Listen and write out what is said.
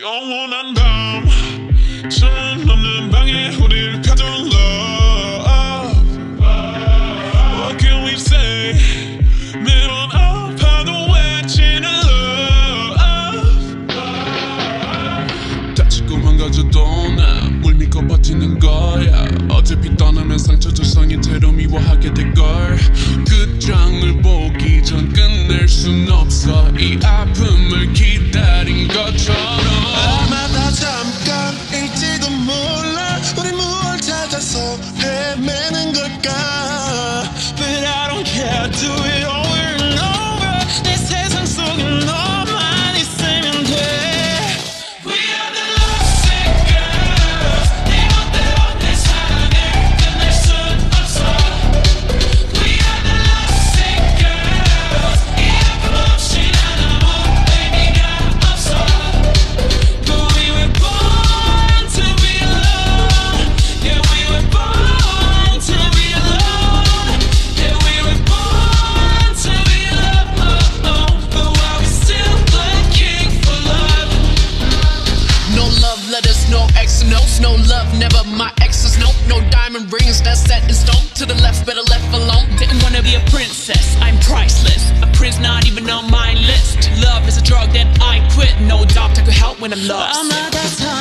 영원한 밤 창문 없는 방에 우릴 가둔 love What can we say? 매번 아파도 외치는 love. 다치고 망가져도 나물 믿고 버티는 거야. 어차피 떠나면 상처 조성이 대로 미워하게 될걸. bad man and good guy, but I don't care. Do it all. no love, never my exes, nope, no diamond rings, that's set in stone. To the left, better left alone. Didn't wanna be a princess, I'm priceless. A prince not even on my list. Love is a drug that I quit. No doctor could help when I'm lost. I'm not that type.